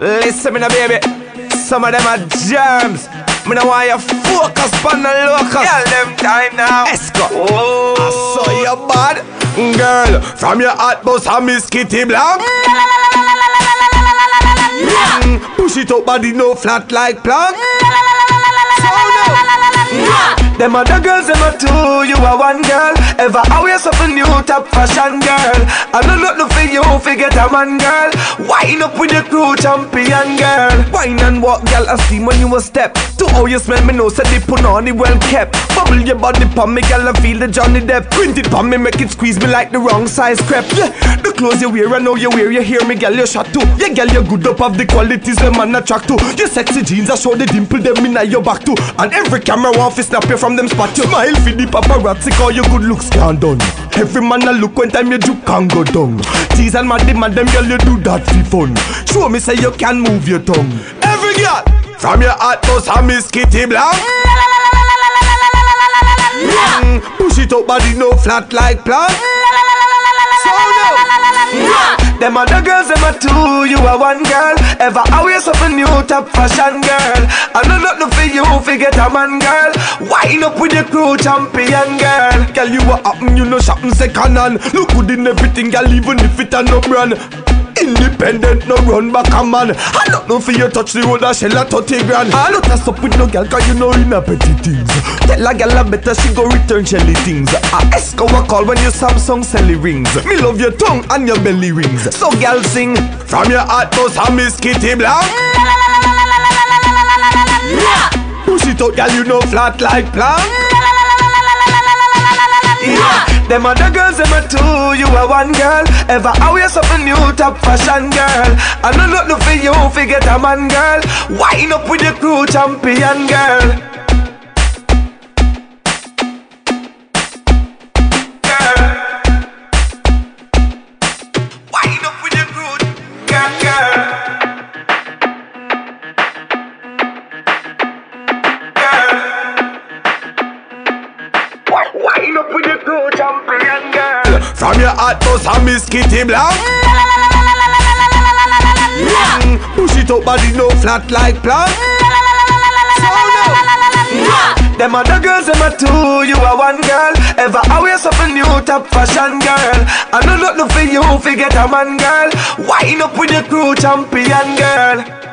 Listen me now, baby. Some of them are germs. Me know why you focus on the locus. Girl, them time now. Esco. Oh, I saw you bad. Girl, from your hot bus, I miss Kitty Blank. Mm, Push it up, body no flat like plank. So now. Them other girls, them are two, you are one girl. Ever always something new, top fashion girl. I know nothing for you, forget a man girl. Wine up with the crew, champion girl. Wine and walk, girl, I see when you a step. To how you smell, me know, said put on punani well kept. Bubble your body pon me, girl, I feel the Johnny Depp. Print it pon me, make it squeeze me like the wrong size crepe. Yeah, the clothes you wear, I know you wear, you hear me, girl, you shot too. Yeah, girl, you good up of the qualities, the man attract to. Your sexy jeans, I show the dimple, them in your back too. And every camera want to snap you from them spot. You smile for the paparazzi, call your good looks can't done. Every man a look when time you do can go down. Tease and mad man, them girl, you do that for fun. Show me say you can move your tongue. Every girl, from your heart bus, I miss Kitty Blank. Mm, push it up, body no flat like plank. So now. Them other girls, them are two, you are one girl. Ever always something new, top fashion girl. I know nothing for you, forget a man girl. Wine up with the crew, champion girl. Girl, you a happen, you know shopping second hand. Look good in everything, girl, even if it a no brand. Independent, no run back a man. I don't know for you touch the road, a shell a 30 grand. I don't touch up with no girl, cause you know in a petty things. Tell a girl a better she go return shelly things. A Esco a call when your Samsung selly rings. Me love your tongue and your belly rings. So girl sing from your heart, bus, I miss Kitty Blank. Push it out, girl, you know flat like plank. Them other girls, them are two, you are one girl. Ever always something new, top fashion girl. I know nothing for you, forget a man girl. Wine up with the crew, champion. Girl. From your heart bus, I miss Kitty Blank. Mm, Push it up, body no flat like plank. Now. Them other girls, them are two, you are one girl. Ever always something new, top fashion girl. I know nothing for you, forget a man girl. Wine up with the crew, champion girl.